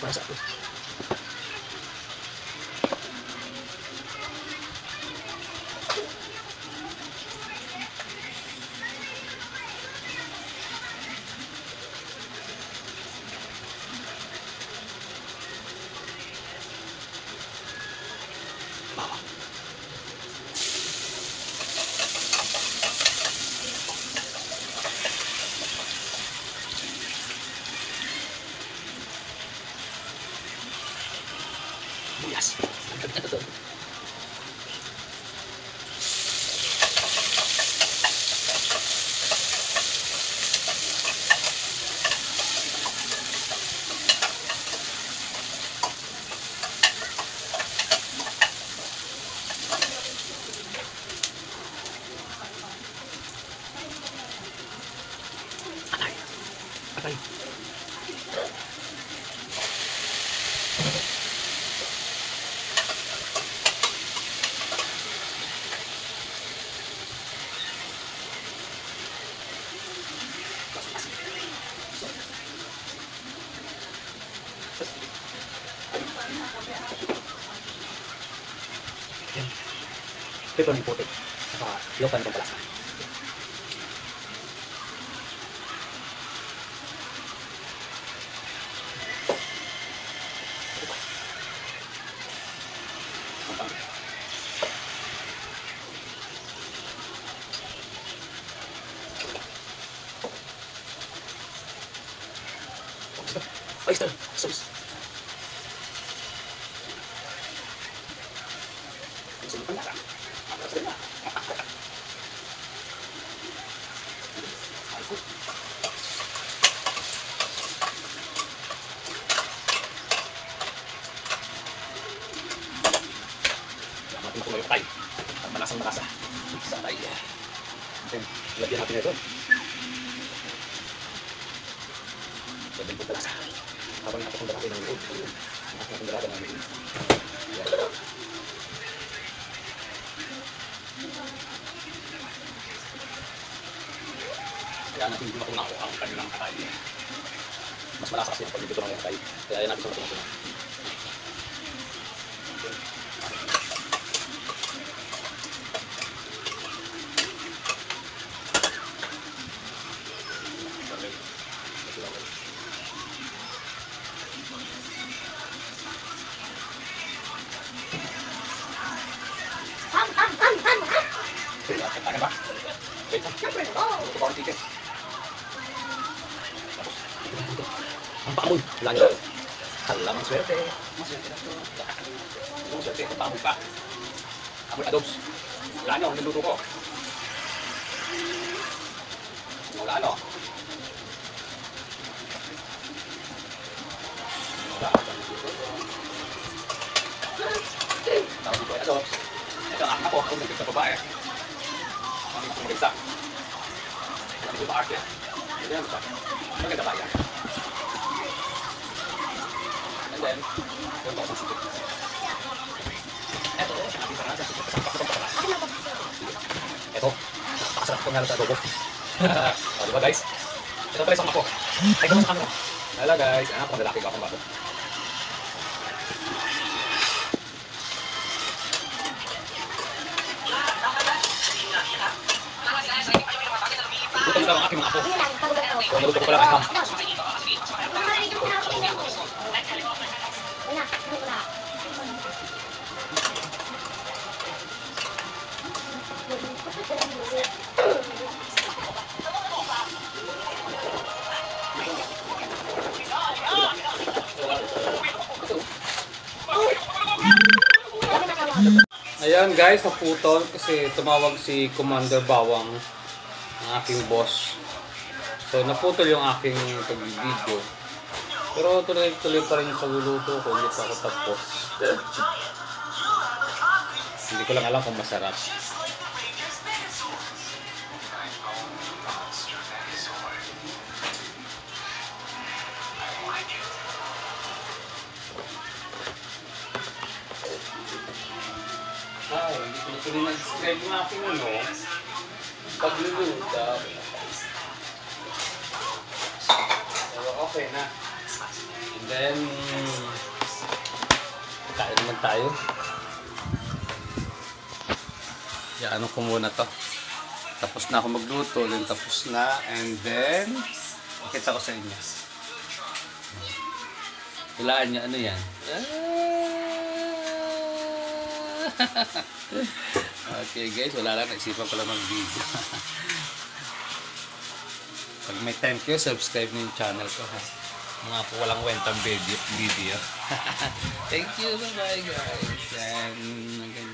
Bye, Zachary. Ito ng puti. Saka lokan itong palasa. Oyster, sauce. Gusto mo pa nasa? Gusto mo? Natin ko yung tay. Ang malasang malasa. Sa tay. Then, lagyan natin ito. Lagyan po palasa. Habang natin natin ng loob. Natin natin ng loob. Kaya natin hindi makunaw ang kanilang atay. Mas malasa kasi ang pagdito ng atay. Kaya yan natin sa matunaw. Kaya ba? Wait lang. Ito pa ang ticket. Ang paamoy. Wala nyo. Hala, ang swerte. Maswerte na ito. Ang swerte, ang paamoy pa. Amoy adobs. Wala nyo, ang niluto ko. Wala no. Wala. Tawag adobs. Ito ang anak ko, ako nagkita babae. Ang maganda. Ang ito ba arte? Ito yan siya. Maganda ba yan? And then, yung sa sikip. Ito, siya natin sa sikip. Kasama ko pala. Ito, napakasarap ko nga sa adobo. o, di ba guys? Ito pala isang ako. Ay, gawin sa camera. Hello guys, anak ko, lalaki ko akong bago. Nila ang aking mga apo. Ko pala kay ma'am. Ayan guys, naputol kasi tumawag si Commander Bawang, ang aking boss. So naputol yung aking pag-video. Pero tuloy-tuloy pa rin yung pagluluto ko, hindi pa ako tapos. Hindi ko lang alam kung masarap. Ay, hindi ko na tuloy nag-describe yung aking ano, pagluluto. Okay na. then, kain naman tayo. Yan, ano ko muna to. Tapos na ako magluto, then tapos na, and then, pakita ko sa inyo. Hulaan niya, ano yan? okay guys, wala lang, naisipan lang mag-video. Pag may time kayo, subscribe niyo yung channel ko ha. Mga po walang wentang video. video. Thank you, bye-bye guys. And hanggang